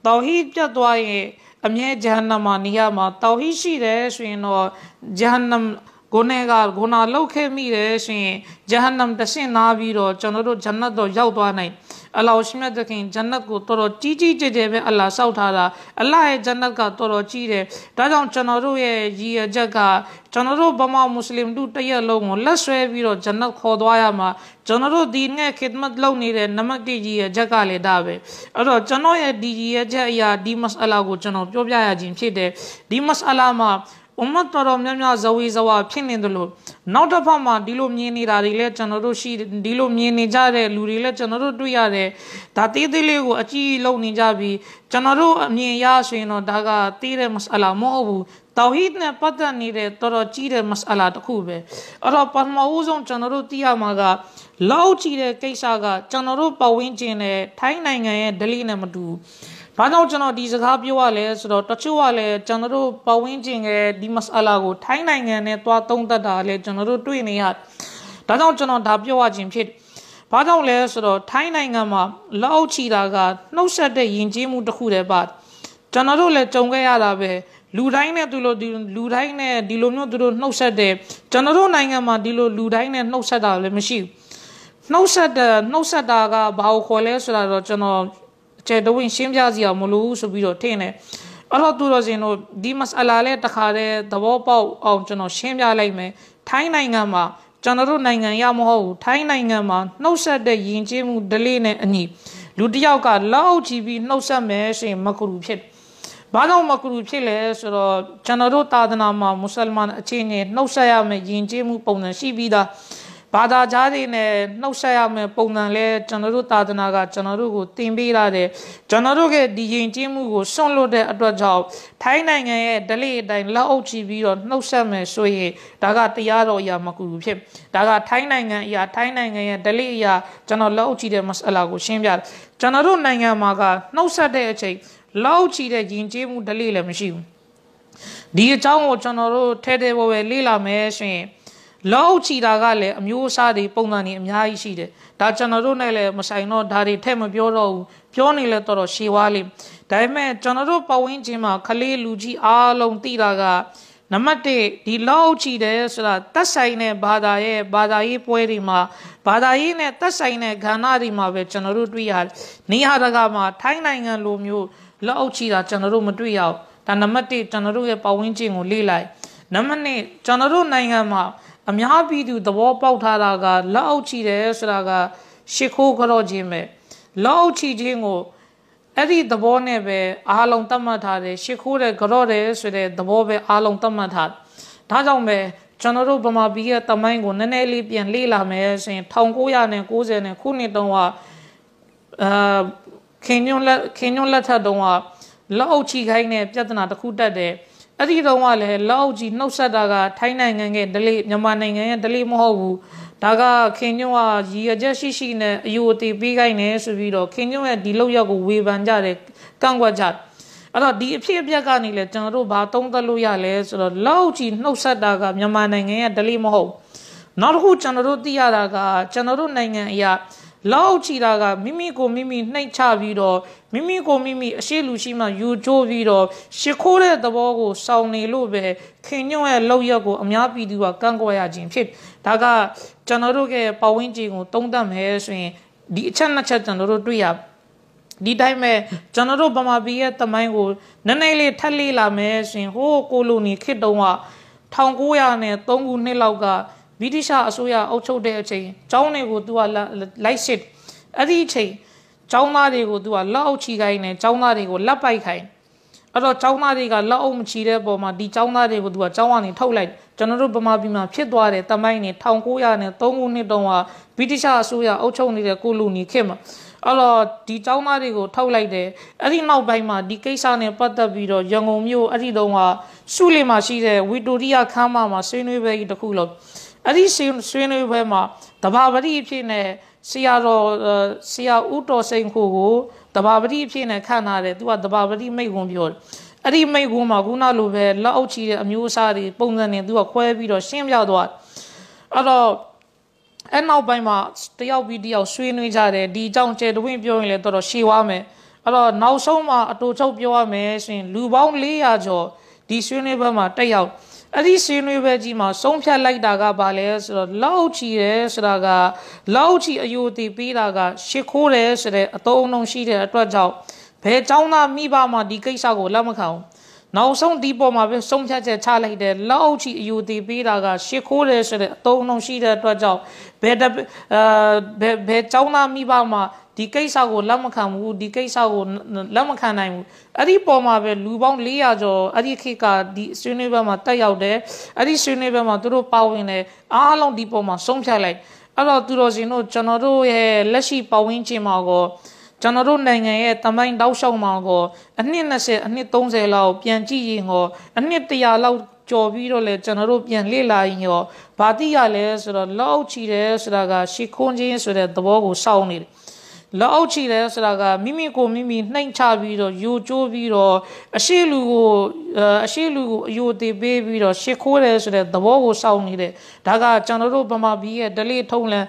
တောဟီပြတ်သွားရင်အမြဲဂျဟန္နမနေရာမှာတောဟီရှိတယ်ဆိုရင်တော့ဂျဟန္နမ် ကိုနဲ့ကဂုဏလောက်ခဲ့မိတယ်ဆိုရင်ဂျဟန္နမ်တဆင့်နာပြီးတော့ကျွန်တော်တို့ဂျန်နတ်တော့ရောက်သွားနိုင်အလ္လာဟ်ရှိမြတ်သခင်ဂျန်နတ်ကိုတော်တော်ကြီးကြီးကျယ်ကျယ်ပဲအလ္လာဟ်စောက်ထားတာအလ္လာဟ်ရဲ့ဂျန်နတ်ကတော်တော်ကြီးတယ် ဒါကြောင့်ကျွန်တော်တို့ရဲ့ရည်ရချက်ကကျွန်တော်တို့ဗမာမွတ်စလင်တို့တရက်လုံးကိုလက်ဆွဲပြီးတော့ဂျန်နတ်ခေါ်သွားရမှာကျွန်တော်တို့ဒီငဲ့ခိဒမတ်လုပ်နေတဲ့နမတ်တီကြီးရဲ့ချက်ကလည်းဒါပဲအဲ့တော့ကျွန်တော်ရဲ့ဒီရည်ရချက်အရာဒီမစအလာကိုကျွန်တော်ပြောပြရခြင်းဖြစ်တယ်ဒီမစအလာမှာအမတ်တော်တော်များများဇဝေဇဝါဖြစ်နေတယ်လို့နောက်တစ်ဖက်မှာဒီလိုမြင်နေတာတွေလည်းကျွန်တော်တို့ရှိဒီလိုမြင်နေကြတဲ့လူတွေလည်းကျွန်တော်တို့တွေ့ရတယ်ဒါသေးသေးလေးကိုအကြည့်လုံနေကြပြီးကျွန်တော်တို့အမြင်ရဆိုရင်တော့ဒါကသေးတဲ့မစအလာမဟုတ်ဘူးတောဟီဒ်နဲ့ပတ်သက်နေတဲ့တော်တော်ကြီးတဲ့မစအလာတစ်ခုပဲအဲ့တော့ပထမဦးဆုံးကျွန်တော်တို့သိရမှာကလောက်ကြီးတဲ့ကိစ္စကကျွန်တော်တို့ပတ်ဝန်းကျင်နဲ့ထိုင်းနိုင်ငံရဲ့ဒလိနဲ့မတူဘာ ကြောင့်ကျွန်တော်ဒီစကားပြောရလဲဆိုတော့တချို့ကလည်းကျွန်တော်တို့ပတ်ဝန်းကျင်ရဲ့ဒီမစအလာကိုထိုင်းနိုင်ငံနဲ့တွားသုံးသက်တာလည်းကျွန်တော်တို့တွေ့နေရဒါကြောင့်ကျွန်တော်ဒါပြောရခြင်းဖြစ်ဘာကြောင့်လဲဆိုတော့ထိုင်းနိုင်ငံမှာလောက်ချီတာကနှုတ်ဆက်တဲ့ယဉ်ကျေးမှုတစ်ခုတည်းပါကျွန်တော်တို့လည်းကြုံခဲ့ရတာပဲလူတိုင်းနဲ့သူလိုလူတိုင်းနဲ့ဒီလိုမျိုးသူတို့နှုတ်ဆက်တယ်ကျွန်တော်တို့နိုင်ငံမှာဒီလိုလူတိုင်းနဲ့နှုတ်ဆက်တာလည်းမရှိဘူးနှုတ်ဆက်တဲ့နှုတ်ဆက်တာကဘာကိုခေါ်လဲဆိုတာတော့ကျွန်တော် ကျေတဝင်းရှင်းပြစီအောင်မလို့ဆိုပြီးတော့ထင်တယ်အဲ့တော့သူတော်စင်တို့ဒီမစအလာလေးတခါတည်းသဘောပေါက်အောင်ကျွန်တော်ရှင်းပြလိုက်မယ်ထိုင်းနိုင်ငံမှာကျွန်တော်တို့နိုင်ငံရမဟုတ်ဘူးထိုင်းနိုင်ငံမှာနှုတ်ဆက်တဲ့ယဉ်ကျေးမှုဒလေးနဲ့အညီလူတစ်ယောက်ကလောက်ချီပြီးနှုတ်ဆက်မယ်ဆိုရင်မကလူဖြစ်ဘာကြောင့်မကလူဖြစ်လဲဆိုတော့ကျွန်တော်တို့သာသနာမှာမွတ်စလမန်အခြေအနေနှုတ်ဆက်ရမယ်ယဉ်ကျေးမှုပုံစံရှိပြီးသား ဘာသာကြားတွေနဲ့နှုတ်ဆက်ရမယ်ပုံစံလဲကျွန်တော်တို့သာသနာကကျွန်တော်တို့ကိုသင်ပေးရတယ်ကျွန်တော်တို့ရဲ့ဒီရင်ကျင်းမှုကိုစွန့်လွတ်တဲ့အတွက်ကြောင့်ထိုင်းနိုင်ငံရဲ့ဒလိအတိုင်းလက်အုပ်ချပြီးတော့နှုတ်ဆက်မယ်ဆိုရင်ဒါကတရားတော်အရာမကူဘူးဖြစ်ဒါကထိုင်းနိုင်ငံအရာထိုင်းနိုင်ငံရဲ့ဒလိအရာကျွန်တော်လက်အုပ်ချတဲ့မစအလာကိုရှင်းပြတယ်ကျွန်တော်တို့နိုင်ငံမှာကနှုတ်ဆက်တဲ့အချိန်လက်အုပ်ချတဲ့ယဉ်ကျေးမှုဒလိလည်းမရှိဘူးဒီအကြောင်းကိုကျွန်တော်တို့ထဲထဲပေါ်ပဲလေ့လာမယ်ဆိုရင် လောအုပ်ချီတာကလည်းအမျိုးအစားတွေပုံစံတွေအများကြီးရှိတယ်ဒါကျွန်တော်တို့နဲ့လည်းမဆိုင်တော့ဒါတွေထည့်မပြောတော့ဘူးပြောနေလဲတော်တော်ရှည်ွားလိမ့်ဒါပေမဲ့ကျွန်တော်တို့ပဝင်းချင်းမှာခလေးလူကြီးအားလုံးသိတာကနံပါတ်1ဒီလောအုပ်ချီတယ်ဆိုတာတက်ဆိုင်တဲ့ဘာသာရဲ့ဘာသာရေးပွဲတွေမှာဘာသာရေးနဲ့တက်ဆိုင်တဲ့ခန္ဓာတွေမှာပဲကျွန်တော်တို့တွေ့ရတယ်နေဟာတကမှာထိုင်းနိုင်ငံလိုမျိုးလောအုပ်ချီတာကျွန်တော်တို့မတွေ့ရဘူးဒါနံပါတ်1ကျွန်တော်တို့ရဲ့ပဝင်းချင်းကိုလေ့လိုက်နံပါတ်2ကျွန်တော်တို့နိုင်ငံမှာ အများပြည်သူသဘောပေါက်ထားတာကလက်အောက်ချီတယ်ဆိုတာကရှ िख ိုးကြော့ခြင်းပဲလက်အောက်ချီခြင်းကိုအဲ့ဒီသဘောနဲ့ပဲအားလုံးသတ်မှတ်ထားတယ်ရှ िख ိုးတဲ့ကြော့တယ်ဆိုတဲ့သဘောပဲအားလုံးသတ်မှတ်ထားဒါကြောင့်ပဲကျွန်တော်တို့ဗမာပြည်ရဲ့တမိုင်းကိုနည်းနည်းလေးပြန်လေ့လာမယ်ဆိုရင်1990နဲ့ခုနှစ်တုန်းကအာခင်ညွန်းလက်ခင်ညွန်းလက်ထက်တုန်းကလက်အုပ်ချီခိုင်းတဲ့ပြဿနာတစ်ခုတက်တယ် အဲ့ဒီတော့ကလည်းလောက်ကြီးနှုတ်ဆက်တာကထိုင်းနိုင်ငံရဲ့ဒလိမြန်မာနိုင်ငံရဲ့ဒလိမဟုတ်ဘူးဒါကခင်ညွန့်ကရည်ရချက်ရှိရှိနဲ့အယူအသေးပေးခိုင်းနေဆိုပြီးတော့ခင်ညွန့်ရဲ့ဒီလောက်ရောက်ကိုဝေဖန်ကြတယ်ကန့်ကွက်ကြတယ်အဲ့တော့ဒီအဖြစ်အပျက်ကနေလဲကျွန်တော်တို့ဘာသုံးသပ်လို့ရလဲဆိုတော့လောက်ကြီးနှုတ်ဆက်တာကမြန်မာနိုင်ငံရဲ့ဒလိမဟုတ်နောက်တစ်ခုကျွန်တော်တို့သိရတာကကျွန်တော်တို့နိုင်ငံအရာ လောက်ချီတာကမိမိကိုမိမိနှိမ့်ချပြီးတော့မိမိကိုမိမိအရှိလူရှိမှယူချိုးပြီးတော့ရှ िख ိုးတဲ့သဘောကိုစောင့်နေလို့ပဲခင်ညွန့်ရဲ့လောက်ရက်ကိုအများပြည်သူကကန့်ကွက်ရခြင်းဖြစ်ဒါကကျွန်တော်တို့ရဲ့ပဝင်းကြီးကိုတုံးတက်မယ်ဆိုရင်ဒီအချက်နှစ်ချက်ကျွန်တော်တို့တွေ့ရဒီတိုင်းပဲကျွန်တော်တို့ဗမာပြည်ရဲ့တမိုင်းကိုနည်းနည်းလေးထပ်လေးလာမယ်ဆိုရင်ဟိုးကိုလိုနီခေတ်တုန်းက1900နဲ့3ခုနှစ်လောက်က ဗြိတိရှအစိုးရအုပ်ချုပ်တဲ့အချိန်ကျောင်းတွေကိုသူကလိုက်စစ်အဲ့ဒီအချိန်ကျောင်းသားတွေကိုသူကလက်အုပ်ချီခိုင်းနေကျောင်းသားတွေကိုလက်ပိုက်ခိုင်းအဲ့တော့ကျောင်းသားတွေကလက်အုပ်မချီတဲ့ပုံမှာဒီကျောင်းသားတွေကိုသူကကျောင်းကနေထုတ်လိုက်ကျွန်တော်တို့ဗမာပြည်မှာဖြစ်သွားတဲ့တမိုင်းနေ1900နဲ့3ခုနှစ်တုန်းကဗြိတိရှအစိုးရအုပ်ချုပ်နေတဲ့ကိုလူနီခေတ်မှာအဲ့တော့ဒီကျောင်းသားတွေကိုထုတ်လိုက်တယ်အဲ့ဒီနောက်ပိုင်းမှာဒီကိစ္စနဲ့ပတ်သက်ပြီးတော့ရန်ကုန်မြို့အဲ့ဒီတုန်းကစုလီမှာရှိတဲ့ဝီတိုရီယာခမ်းမမှာဆွေးနွေးပွဲကြီးတစ်ခုလုံး အဲ့ဒီဆွေးနွေးပွဲမှာတဘာပတိအဖြစ်နဲ့ဆရာတော်ဆရာဦးတော်စိန်ခိုကိုတဘာပတိအဖြစ်နဲ့ခန့်ထားတယ်သူကတဘာပတိမိတ်ဝင်ပြောတယ်အဲ့ဒီမိတ်ကွန်းမှာခုနလိုပဲလက်အုပ်ချီတဲ့အမျိုးအစားတွေပုံစံတွေသူကခွဲပြီးတော့ရှင်းပြသွားအဲ့တော့အဲ့နောက်ပိုင်းမှာတယောက်ပြီးတယောက်ဆွေးနွေးကြတယ်ဒီအကြောင်းကျေတဝင်းပြောရင်လည်းတော်တော်ရှည်သွားမယ်အဲ့တော့နောက်ဆုံးမှာအတူချုပ်ပြောရမယ်ဆိုရင်လူပေါင်း400ကျော်ဒီဆွေးနွေးပွဲမှာတက်ရောက် အဲ့ဒီဆွေးနွေးပွဲကြီးမှာဆုံးဖြတ်လိုက်တာကဘာလဲဆိုတော့လောက်ချီတယ်ဆိုတာကလောက်ချီအယိုတီပေးတာကရှ िख ိုးတယ်ဆိုတဲ့အတုံးအုံရှိတဲ့အတွက်ကြောင့်ဘယ်เจ้าသားမိဘမှဒီကိစ္စကိုလက်မခံဘူးနောက်ဆုံးဒီပေါ်မှာပဲဆုံးဖြတ်ချက်ချလိုက်တယ်လောက်ချီအယူတည်ပေးတာကရှ िख ိုးတယ်ဆိုတဲ့အတုံးအုံရှိတဲ့အတွက်ကြောင့်ဘယ်အာဘယ်ဘယ်เจ้าသားမိဘမှ ဒီကိစ္စကိုလက်မခံဘူးဒီကိစ္စကိုလက်မခံနိုင်ဘူးအဲ့ဒီပေါ်မှာပဲလူပေါင်း400ကျော်အဲ့ဒီခေတ်ကဒီဆွေးနွေးပွဲမှာတက်ရောက်တယ်အဲ့ဒီဆွေးနွေးပွဲမှာသူတို့ပါဝင်တယ်အားလုံးဒီပေါ်မှာဆုံးဖြတ်လိုက်အဲ့တော့သူတော်စင်တို့ကျွန်တော်တို့ရဲ့လက်ရှိပတ်ဝန်းကျင်မှာကိုကျွန်တော်တို့နိုင်ငံရဲ့တမိုင်းတောက်လျှောက်မှာကိုအနှစ်20အနှစ်30လောက်ပြန်ကြည့်ရင်ကိုအနှစ်100လောက်ကြော်ပြီးတော့လေကျွန်တော်တို့ပြန်လေ့လာရင်ရောဘာတိရလဲဆိုတော့လောက်ချီတယ်ဆိုတာကရှ िख ွန်းခြင်းဆိုတဲ့သဘောကိုစောင့်နေတယ် လက်အောက်ချီတယ်ဆိုတာကမိမိကိုမိမိနှိမ်ချပြီးတော့ယူကျိုးပြီးတော့အရှိလူကိုအရှိလူကိုအယိုသေးပေးပြီးတော့ရှ िख ိုးတယ်ဆိုတဲ့သဘောကိုစောင့်နေတယ်ဒါကကျွန်တော်တို့ဗမာပြည်ရဲ့ဒလိထုံးလန်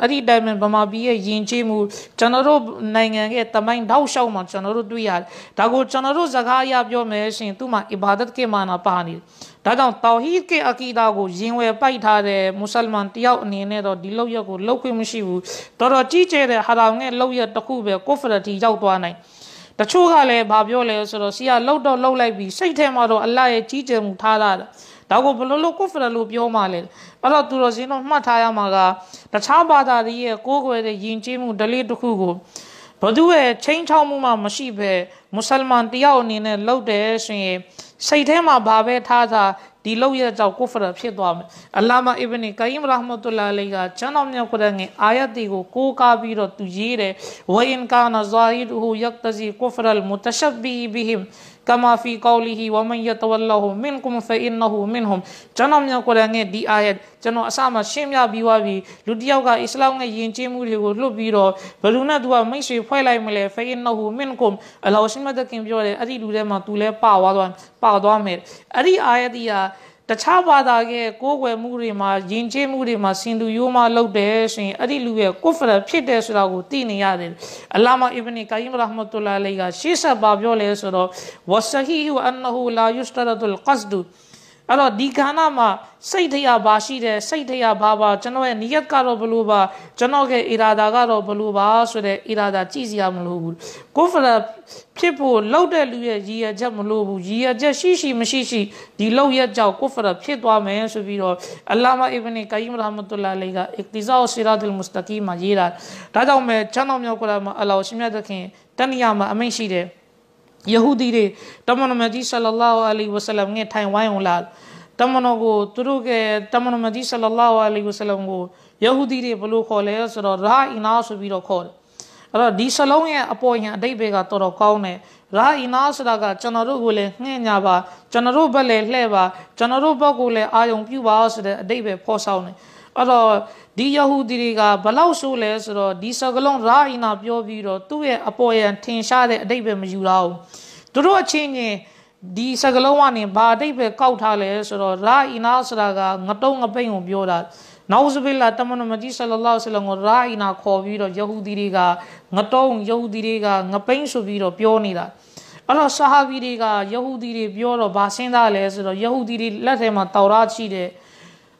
အဲ့ဒီတိုင်းမှာဗမာပြည်ရဲ့ယဉ်ကျေးမှုကျွန်တော်တို့နိုင်ငံရဲ့တမိုင်းတောက်လျှောက်မှာကျွန်တော်တို့တွေ့ရတယ်ဒါကိုကျွန်တော်တို့စကားအရပြောမယ်ရှင်သူ့မှာအီဘာဒတ်ကေမာနာပါနေတယ် ဒါကြောင့်တောဟီဒ်ရဲ့အကီဒါကိုရင်ဝယ်ပိုက်ထားတဲ့မွတ်စလမန်တယောက်အနေနဲ့တော့ဒီလောက်ရက်ကိုလောက်ခွင့်မရှိဘူးတော်တော်ကြီးကျယ်တဲ့ဟာရောင်နဲ့လောက်ရက်တစ်ခုပဲကိုဖရတီရောက်သွားနိုင်တချို့ကလည်းဗာပြောလဲဆိုတော့ဆီကလှုပ်တော့လှုပ်လိုက်ပြီးစိတ်ထဲမှာတော့အလရဲ့ကြီးကျယ်မှုထားတာဒါကိုဘလို့လို့ကိုဖရလို့ပြောမှလဲအဲ့တော့သူတော်စင်းတော့မှတ်ထားရမှာကတခြားဘာသာတွေရဲ့ကိုးကွယ်တဲ့ယဉ်ကျေးမှုဒလေးတစ်ခုကိုဘသူရဲ့ချင်းချောက်မှုမှမရှိဘဲမွတ်စလမန်တယောက်အနေနဲ့လှုပ်တယ်ဆိုရင် စိတ်ထဲမှာဘာပဲထားထားဒီလောက်ရကြောင့်ကုဖရဖြစ်သွားမယ်အလာမာအစ်ဘနီကာယမ်ရာဟမတုလာအလိုင်ကကျမ်းတော်မြတ်ကုရ်ငယ်အာယတ်ဒီကိုကိုးကားပြီးတော့သူရေးတယ်ဝအင်ကာနာဇာဟီဒူယက်တဇီကုဖရလ်မုတရှဘီဘီဟင် كما في قوله ومن يتولاه منكم فإنه منهم ကျွန်တော်များကိုယ်တိုင်ရဲ့ဒီအာယတ်ကျွန်တော်အစမှရှင်းပြပြီးသွားပြီလူတစ်ယောက်ကအစ္စလာမ်ရဲ့ယဉ်ကျေးမှုတွေကိုလွတ်ပြီးတော့ဘလူနဲ့သူကမိတ်ဆွေဖွဲ့လိုက်မလဲ فإنه منكم အလောရှိမတ်ကင်ပြောတယ်အဲ့ဒီလူထဲမှာသူလဲပါသွားသွားပါသွားမယ်အဲ့ဒီအာယတ်ဒီဟာ တခြားဘာသာရဲ့ကိုးကွယ်မှုတွေမှာယဉ်ကျေးမှုတွေမှာစင်တူယိုးမှလုပ်တယ်ဆိုရင်အဲ့ဒီလူရဲ့ကုဖရဖြစ်တယ်ဆိုတာကိုသိနေရတယ်အလာမာအစ်ဘနီကာယမ်ရာဟမတ်တူလာအလိုင်ကရှေ့ဆက်ပါပြောလဲဆိုတော့ဝဆဟီဟူအန်နဟူလာယူစတရတ်လ်ကစဒူ အဲ့တော့ဒီခန္ဓာမှာစိတ်တရားဘာရှိတယ်စိတ်တရားဘာပါကျွန်တော်ရဲ့နိယတ်ကတော့ဘလို့ပါကျွန်တော်ရဲ့အီရာဒါကတော့ဘလို့ပါဆိုတဲ့အီရာဒါကြည့်စရာမလိုဘူးကိုဖရာဖြစ်ဖို့လောက်တဲ့လူရဲ့ရည်ရချက်မလို့ဘူးရည်ရချက်ရှိရှိမရှိရှိဒီလောက်ရကြောင့်ကိုဖရာဖြစ်သွားမယ်ဆိုပြီးတော့အလာမာအစ်ဘနီကာယမ်ရာဟမတ်တူလာလေကအစ်တီဇာအစီရာဒ်မုစတကီမှာရေးတာဒါကြောင့်မဲ့ချမ်းတော်မြောက်ကုရ်အာန်မှာအလ္လာဟ်ရှင်မြတ်သခင်တဏှာမှာအမိန့်ရှိတယ် ယဟူဒီတွေတမန်တော်မြတ်ကြီးဆလ္လာလာဟူအလိုင်ဝဆလမ်ငယ်ထိုင်ဝိုင်းအောင်လာတမန်တော်ကိုသူတို့ကတမန်တော်မြတ်ကြီးဆလ္လာလာဟူအလိုင်ဝဆလမ်ကိုယဟူဒီတွေဘလို့ခေါ်လဲဆိုတော့ရာအီနာဆိုပြီးတော့ခေါ်တယ်အဲ့တော့ဒီစလုံးရဲ့အပေါ်ယံအတိတ်ဘက်ကတော်တော်ကောင်းတယ်ရာအီနာဆိုတာကကျွန်တော်တို့ကိုလည်းငှဲ့ညာပါကျွန်တော်တို့ဘက်လည်းလှဲ့ပါကျွန်တော်တို့ဘက်ကိုလည်းအာယုံပြုပါဆိုတဲ့အတိတ်ပဲဖော်ဆောင်တယ် အဲ့တော့ဒီယဟူဒီတွေကဘလောက်ဆိုးလဲဆိုတော့ဒီစကလုံးရာအီနာပြောပြီးတော့သူ့ရဲ့အပေါ်ယံထင်ရှားတဲ့အတိတ်ပဲမယူတော့ဘူးသူတို့အချင်းချင်းဒီစကလုံးကနေဘာအတိတ်ပဲကောက်ထားလဲဆိုတော့ရာအီနာဆိုတာကငတုံးငပိန်ကိုပြောတာနောဇဘီလာတမန်တော်မကြီးဆလလောလ္လဟ်အလัยဟိဝါဆလမ်ကိုရာအီနာခေါ်ပြီးတော့ယဟူဒီတွေကငတုံးယဟူဒီတွေကငပိန်ဆိုပြီးတော့ပြောနေတာအဲ့တော့ဆဟာဘီတွေကယဟူဒီတွေပြောတော့ဘာစဉ်းစားလဲဆိုတော့ယဟူဒီတွေလက်ထဲမှာတောက်ရာရှိတ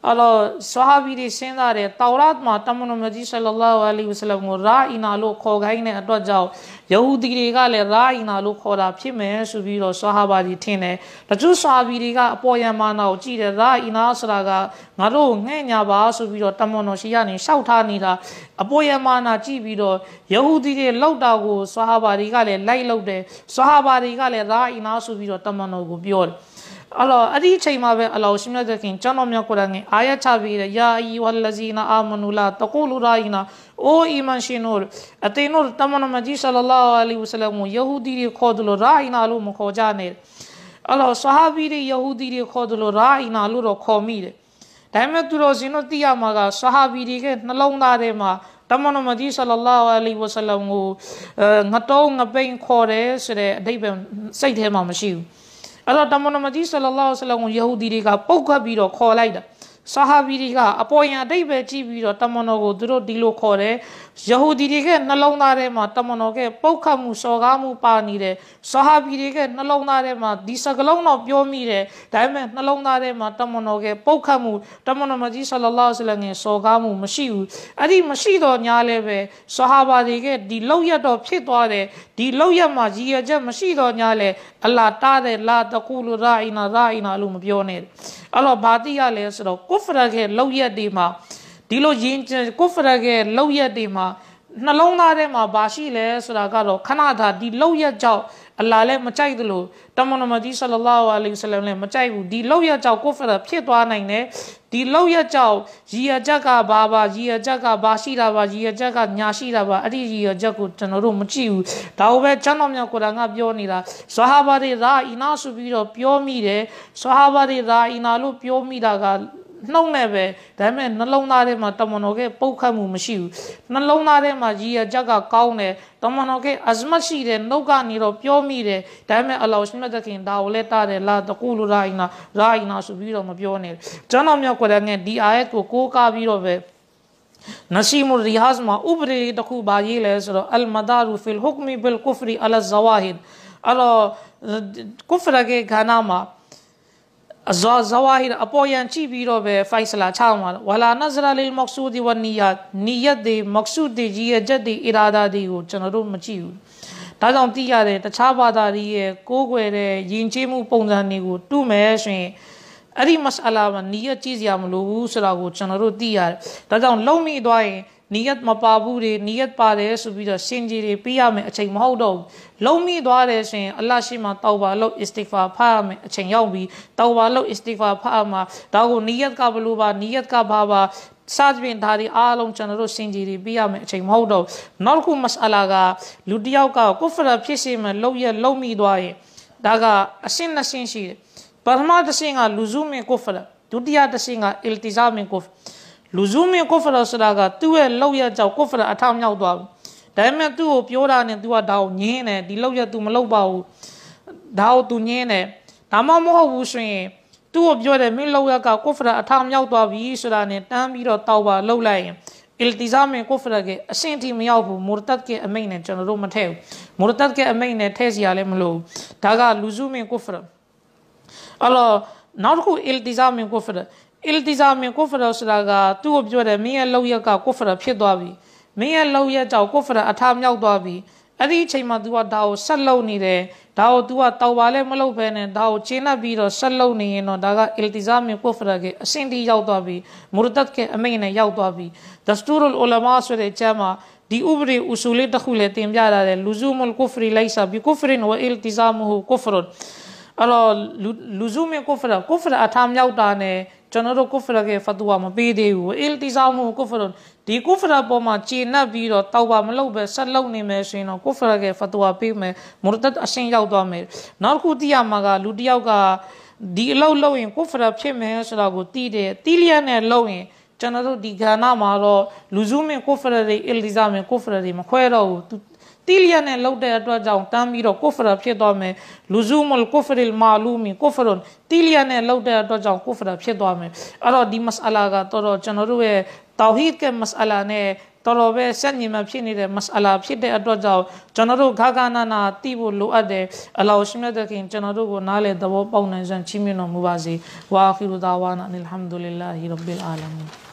ယ်အဲ့တော့ဆဟာဘီတွေစဉ်းစားတယ်တောက်ရတ်မှာတမန်တော်မြတ်ကြီးဆလလောလ္လဟ်အလိုင်းဝဆလမ်ကိုရာအီနာလို့ခေါ်ခိုင်းတဲ့အတွက်ကြောင့်ယဟူဒီတွေကလည်းရာအီနာလို့ခေါ်တာဖြစ်မယ်ဆိုပြီးတော့ဆဟာဘာတွေထင်တယ်တချို့ဆဟာဘီတွေကအပေါ်ယံမာနာကိုကြည့်တယ်ရာအီနာဆိုတာကငါတို့ငှဲ့ညာပါဆိုပြီးတော့တမန်တော်ရှိရနေရှောက်ထားနေတာအပေါ်ယံမာနာကြည့်ပြီးတော့ယဟူဒီတွေလောက်တာကိုဆဟာဘာတွေကလည်းလိုက်လောက်တယ်ဆဟာဘာတွေကလည်းရာအီနာဆိုပြီးတော့တမန်တော်ကိုပြောတယ် အဲ့တော့အဲ့ဒီအချိန်မှာပဲအလောရှင်မြတ်သခင်ကျွန်တော်မြတ်ကိုယ်တိုင်အာယတ်ချပြီးတယ်ယာအီဝလဇီနာအာမနူလာတကူလူရာအီနာအိုအီမန်ရှင်တို့အတင်းတို့တမန်တော်မြတ်ကြီးဆလလောအလัยဟိဝဆလမ်ကိုယဟူဒီတွေခေါ်တယ်လို့ရာအီနာလို့မခေါ်ကြနဲ့အဲ့တော့ဆဟာဘီတွေယဟူဒီတွေခေါ်တယ်လို့ရာအီနာလို့တော့ခေါ်မိတယ်ဒါပေမဲ့သူတို့ရှင်တို့သိရမှာကဆဟာဘီတွေကနှလုံးသားထဲမှာတမန်တော်မကြီးဆလလောအလัยဟိဝဆလမ်ကိုငတုံးငပိန်ခေါ်တယ်ဆိုတဲ့အဓိပ္ပာယ်စိတ်ထဲမှာမရှိဘူး အဲ့တော့တမန်တော်မကြီးဆလလောဆလမ်ကိုယဟူဒီတွေကပုတ်ခတ်ပြီးတော့ခေါ်လိုက်တာဆာဟာဘီတွေကအပေါ်ယံအတိတ်ပဲကြည့်ပြီးတော့တမန်တော်ကိုသူတို့ဒီလိုခေါ်တယ်ယဟူဒီတွေကနှလုံးသားထဲမှာတမန်တော်ကပုတ်ခတ်မှုစော်ကားမှုပါနေတယ်ဆာဟာဘီတွေကနှလုံးသားထဲမှာဒီစကလုံးတော့ပြောမိတယ်ဒါပေမဲ့နှလုံးသားထဲမှာတမန်တော်ကပုတ်ခတ်မှုတမန်တော်မကြီးဆလလောဆလမ်ရဲ့စော်ကားမှုမရှိဘူးအဲ့ဒီမရှိတော့ညာလဲပဲဆာဟာဘာတွေကဒီလောက်ရတော့ဖြစ်သွားတယ်ဒီလောက်ရမှာရည်ရချက်မရှိတော့ညာလဲအလာတားတယ်လာတကူလူရာအီနာရာအီနာလို့မပြောနဲ့အဲ့တော့ဘာတိရလဲဆိုတော့ကုဖရရဲ့လောက်ရက်တွေမှာ ဒီလိုယဉ်ကုဖရရဲ့လောက်ရက်တွေမှာနှလုံးသားထဲမှာဘာရှိလဲဆိုတာကတော့ခဏသာဒီလောက်ရက်ကြောင့်အလာလည်းမကြိုက်သလိုတမန်တော်မကြီးဆလလောအလိဝဆလမ်လည်းမကြိုက်ဘူးဒီလောက်ရက်ကြောင့်ကိုဖရဖြစ်သွားနိုင်တယ်ဒီလောက်ရကြောက်ရည်ရချက်ကဘာပါရည်ရချက်ကဘာရှိတာပါရည်ရချက်ကညာရှိတာပါအဲ့ဒီရည်ရချက်ကိုကျွန်တော်တို့မကြည့်ဘူးဒါကိုပဲကျွန်တော်မြတ်ကုရ်အာန်ကပြောနေတာဆဟာဘာတွေရာအီနာဆိုပြီးတော့ပြောမိတယ်ဆဟာဘာတွေရာအီနာလို့ပြောမိတာက နှုံနဲ့ပဲဒါပေမဲ့နှလုံးသားထဲမှာတမန်တော်ကပုတ်ခတ်မှုမရှိဘူးနှလုံးသားထဲမှာရည်ရချက်ကကောင်းတယ်တမန်တော်ကအဇမတ်ရှိတယ်နှုတ်ကနေတော့ပြောမိတယ်ဒါပေမဲ့အလ္လာဟ်ရှိမြတ်တဲ့ခင်ဒါကိုလည်းတားတယ်လာတကူလူရာအီနာရာအီနာဆိုပြီးတော့မပြောနဲ့ကျွန်တော်မြောက်ကွယ်တဲ့ဒီအာယတ်ကိုကိုးကားပြီးတော့ပဲနစီမူရီဟာဇ်မှာဥပဒေတစ်ခုပါရေးလဲဆိုတော့အလ်မဒါရူဖီလ်ဟုကမီဘီလ်ကူဖရီအလဇဝါဟစ်အဲ့တော့ကူဖရကေခါနာမှာ အဇာဇဝါဟီအပေါ်ယံကြည့်ပြီးတော့ပဲဖိုက်ဆလာချအောင်ပါဝလာနဇရာလီမက်ဆူဒီဝနီယတ်နီယတ်ဒီမက်ဆူဒီဂျီယတ်ဒီအီရာဒါဒီကိုကျွန်တော်တို့မကြည့်ဘူးဒါကြောင့်သိရတယ်တခြားဘာသာတွေရဲ့ကိုးကွယ်တဲ့ယဉ်ကျေးမှုပုံစံတွေကိုတူမယ်ဆိုရင်အဲ့ဒီမစအလာမှာနီယတ်ကြည့်စရာမလိုဘူးဆိုတာကိုကျွန်တော်တို့သိရတယ်ဒါကြောင့်လုံမိသွားရင်နီယတ်မပါဘူးတွေနီယတ်ပါတယ်ဆိုပြီးတော့စင်ကြီးတွေပေးရမယ်အချိန်မဟုတ်တော့ဘူး လုံမိသွားတယ်ဆိုရင်အလ္လာရှိမှတောက်ပါလို့အစ္စတိဖာဖတ်ရမယ်အချိန်ရောက်ပြီးတောက်ပါလို့အစ္စတိဖာဖတ်ရမှာဒါကိုနီယတ်ကဘလို့ပါနီယတ်ကဘာပါစားပြင်ဒါဒီအားလုံးကျွန်တော်တို့စင်ကြီးတွေပြရမယ်အချိန်မဟုတ်တော့နောက်တစ်ခုမစအလာကလူတယောက်ကကုဖရဖြစ်စေမယ်လုံရလုံမိသွားရင်ဒါကအရှင်းနှစ်ရှင်းရှိတယ်ပထမတစ်ရှင်းကလူဇူမင်ကုဖရဒုတိယတစ်ရှင်းကအီလ်တီဇာမင်ကုဖရလူဇူမင်ကုဖရဆိုတာကသူ့ရဲ့လောက်ရကြောက်ကုဖရအထောက်မြောက်သွားဘူး ဒါပေမဲ့သူ့ကိုပြောတာနဲ့ तू ကဒါကိုညင်းတယ်ဒီလောက်ရ तू မလောက်ပါဘူးဒါကို तू ညင်းတယ်ဒါမှမဟုတ်ဘူးဆိုရင်သူ့ကိုပြောတယ်မင်းလောက်ရကကုဖရအထောက်မြောက်သွားပြီဆိုတာနဲ့တန်းပြီးတော့တောက်ပါလှုပ်လိုက်ရင်အီလ်တီဇာမင်ကုဖရကအဆင့်ထိမရောက်ဘူးမူရတတ်ကအမိန့်နဲ့ကျွန်တော်တို့မထည့်ဘူးမူရတတ်ကအမိန့်နဲ့ထည့်စီရလည်းမလို့ဒါကလူဇူမင်ကုဖရအဲ့တော့နောက်တစ်ခုအီလ်တီဇာမင်ကုဖရအီလ်တီဇာမင်ကိုဖရာဆိုတာကသူ့ကိုပြောတယ်မင်းရဲ့လောက်ရက်ကကိုဖရာဖြစ်သွားပြီ မင်းရဲ့လောက်ရက်ကြောင့်ကိုဖရာအထာမြောက်သွားပြီအဲ့ဒီအချိန်မှာ तू ကဒါကိုဆက်လုံနေတယ်ဒါကို तू ကတောက်ပါလဲမလုပ်ဘဲနဲ့ဒါကိုကျင်းနှပ်ပြီးတော့ဆက်လုံနေရင်တော့ဒါကအီလ်တီဇာမင်ကိုဖရာကအစင်တီရောက်သွားပြီမူရတတ်ကအမိန်နဲ့ရောက်သွားပြီဒစတူရ်အူလမာဆိုတဲ့အကျမ်းမှာဒီဥပဒေဥဆူလေးတစ်ခုလည်းတင်ပြရတယ်လူဇူမုလ်ကုဖရီလိုက်စာဘီကုဖရင်ဝအီလ်တီဇာမူကုဖရ်အဲ့တော့လူဇူမင်ကုဖရာကုဖရာအထာမြောက်တာနဲ့ကျွန်တော်တို့ကုဖရရဲ့ဖတ်ဝါမပေးသေးဘူးအီလ်တီဇာမှုကုဖရ ဒီကုဖရပေါ်မှာကျေနပ်ပြီးတော့တောက်ပါမလုပ်ပဲဆက်လုပ်နေမယ်ဆိုရင်တော့ကုဖရရဲ့ဖတ်ဝါပေးမယ်မူရတတ်အရှင်းရောက်သွားမယ်နောက်တစ်ခုသိရမှာကလူတစ်ယောက်ကဒီအလုပ်လုပ်ရင်ကုဖရဖြစ်မယ်ဆိုတာကိုသိတယ်တီလျက်နဲ့လုပ်ရင်ကျွန်တော်တို့ဒီခန္ဓာမှာတော့လူစုမင်ကုဖရတွေအီလ်တီဇာမင်ကုဖရတွေမခွဲတော့ဘူးတီလျာနဲ့လောက်တဲ့အတွက်ကြောင့်တမ်းပြီးတော့ကုဖရဖြစ်သွားမယ်လူဇူမလ်ကုဖရလ်မာလူမီကုဖရွန်တီလျာနဲ့လောက်တဲ့အတွက်ကြောင့်ကုဖရဖြစ်သွားမယ်အဲ့တော့ဒီမစအလာကတော်တော်ကျွန်တော်တို့ရဲ့ တောဟီဒ်ကမစအလာနဲ့တော်တော်ပဲဆက်ညီမဖြစ်နေတဲ့မစအလာဖြစ်တဲ့အတွက်ကြောင့်ကျွန်တော်တို့ခါခါနာနာသိဖို့လိုအပ်တယ်အလောရှိမြတ်တဲ့ခင်ကျွန်တော်တို့ကိုနားလေသဘောပေါက်နိုင်စွမ်းချီးမြှင့်တော်မူပါစေဝါခီရူဒါဝါနာအလ်ဟမ်ဒူလ illah ရဘ်ဘီလ်အာလမင်